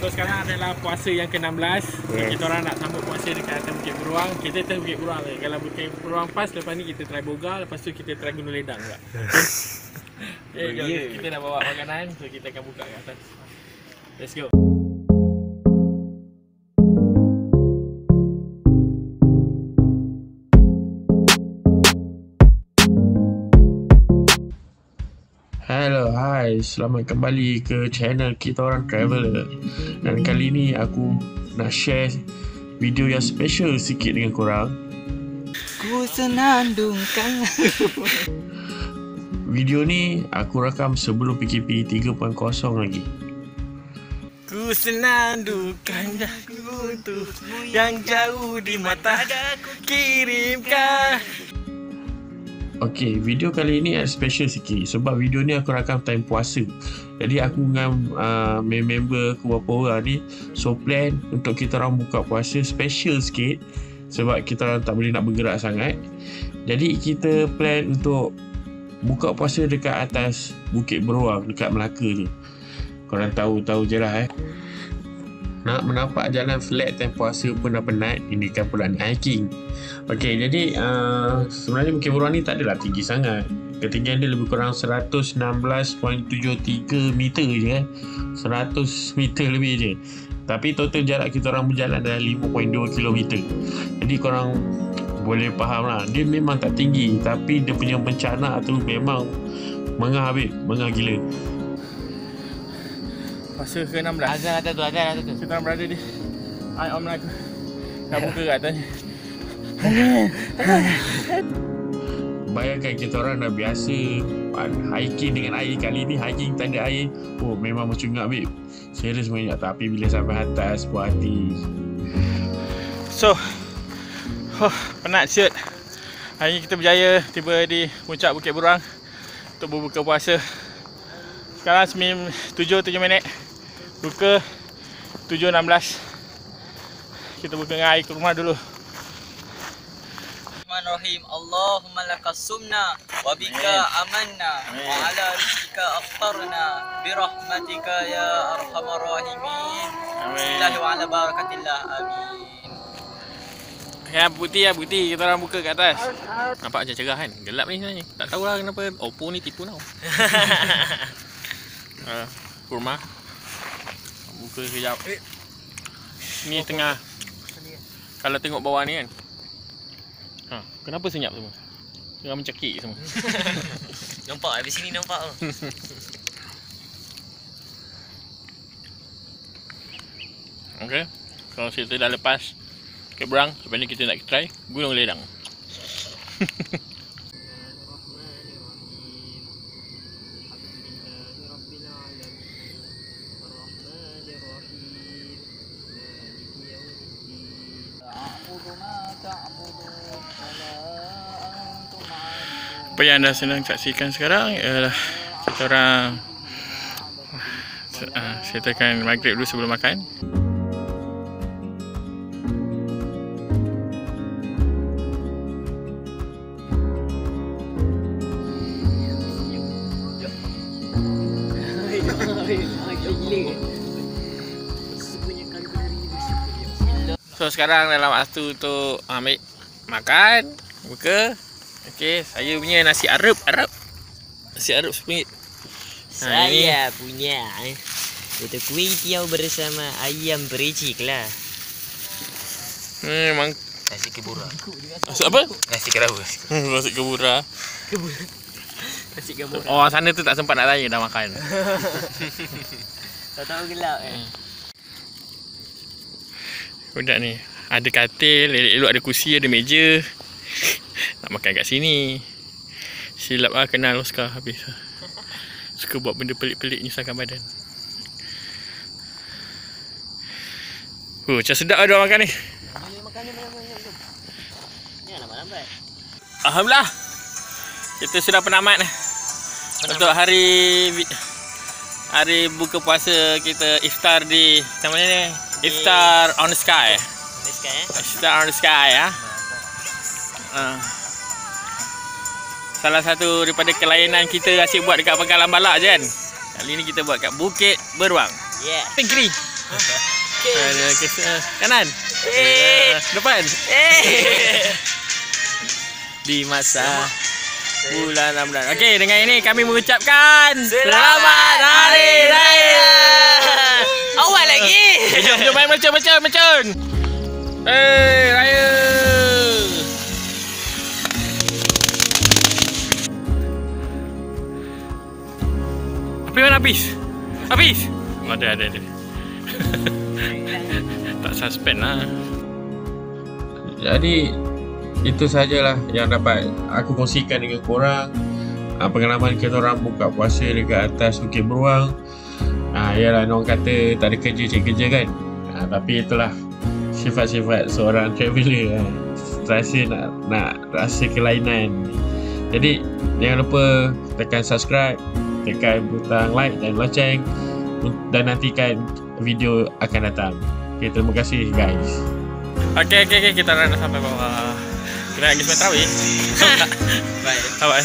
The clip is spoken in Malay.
So sekarang adalah puasa yang ke-16. So, Yeah. Kita orang nak sambut puasa dekat atas Bukit Beruang. Kita atas Bukit Beruang je Kalau Bukit Beruang pas lepas ni kita try boga Lepas tu kita try gunung ledang juga. Okay, jom, Yeah. kita dah bawa makanan. So kita akan buka kat atas. Let's go. Hello, hai. Selamat kembali ke channel kita orang traveler. Dan kali ni aku nak share video yang special sikit dengan korang. Ku senandungkan Video ni aku rakam sebelum PKP 3.0 lagi. Ku senandungkan daku tu Yang jauh di mata kirimkan Okay, video kali ni ada special sikit sebab video ni aku rakam time puasa. Jadi aku dengan uh, member aku beberapa orang ni so plan untuk kita orang buka puasa special sikit sebab kita orang tak boleh nak bergerak sangat. Jadi kita plan untuk buka puasa dekat atas Bukit Beruang dekat Melaka tu. Korang tahu-tahu je lah eh. Nak menampak jalan flat time puasa pun dah penat Ini kan pula nak hiking Okey, jadi uh, sebenarnya Bukit Beruang ni tak adalah tinggi sangat. Ketinggian dia lebih kurang 116.73 meter je eh. 100 meter lebih je. Tapi total jarak kita orang berjalan adalah 5.2 km. Jadi korang boleh faham lah. Dia memang tak tinggi tapi dia punya bencana tu memang mengah habis, mengah gila. Fasa ke-16. Azan atas tu Azan atas tu Kita orang berada di Ai Om Melaka. Dah buka kat atas ni. Bayangkan kita orang dah biasa hiking dengan air kali ni hiking tak ada air. Oh memang macam ngak babe. Serius banyak tapi bila sampai atas puas hati. So oh, penat siut. Hari ni kita berjaya tiba di puncak Bukit Beruang untuk berbuka puasa. Sekarang 7 7 minit. Buka 7.16. Kita buka dengan air ke rumah dulu. Bismillahirrahmanirrahim Allahumma lakas sumna Wa bika amanna Wa ala rizkika aftarna Birahmatika ya arhamar rahimin Bismillahi wa ala barakatillah Amin Ya, putih ya, putih. Kita orang buka kat atas. Nampak macam cerah kan? Gelap ni sebenarnya. Tak tahulah kenapa Oppo ni tipu tau. uh, kurma. Buka sekejap. Ni tengah. Kalau tengok bawah ni kan. Ha, kenapa senyap semua? Tengah mencekik semua. Nampak habis sini nampak tu Okey. Kalau kita dah lepas ke berang, lepas ni kita nak try Gunung Ledang. Apa yang anda sedang saksikan sekarang ialah kita orang sertakan maghrib dulu sebelum makan. So sekarang dalam waktu untuk ambil makan, buka. Okey, saya punya nasi Arab, Arab. Nasi Arab RM10. Ha, ini- Saya punya eh, Itu kuih tiaw bersama ayam bericik lah Hmm, memang Nasi kebura Maksud apa? Nasi kerabu Masuk kebura. Nasi kebura Oh, sana tu tak sempat nak tanya dah makan. Tak tahu gelap eh Budak ni ada katil, elok-elok ada kursi, ada meja. Nak makan kat sini. Silap lah kenal Oscar habis. Suka buat benda pelik-pelik nyusahkan badan. Oh, macam sedap ada makan ni. Makan ni ni Ni Alhamdulillah. Kita sudah penamat. Untuk hari hari buka puasa kita iftar di macam mana ni? Iftar on the sky. Ni sekarang eh Iftar on the sky ya. Uh. Salah satu daripada kelainan kita asyik buat dekat Pangkalan Balak je kan. Kali ni kita buat kat Bukit Beruang. Yeah. Kiri. Okay. Uh, kanan. Eh. Depan. Eh. Di masa bulan Ramadan. Okey, dengan ini kami mengucapkan Selamat Hari Raya. Awal lagi. Eh, jom, jom main mercun, mercun, mercun. Eh, raya. Apis? Oh, ada, ada, ada. tak suspend lah. Jadi itu sajalah yang dapat aku kongsikan dengan korang uh, pengalaman kita orang buka puasa dekat atas Bukit Beruang. Ah uh, yalah orang kata tak ada kerja cek kerja kan. Uh, tapi itulah sifat-sifat seorang traveller kan. Rasa nak nak rasa kelainan. Jadi jangan lupa tekan subscribe, tekan butang like dan loceng dan nantikan video akan datang. Okay, terima kasih guys. Okey, okey, okey. Kita run sampai bawah. Pergi sembang tarawih. Baik. Awak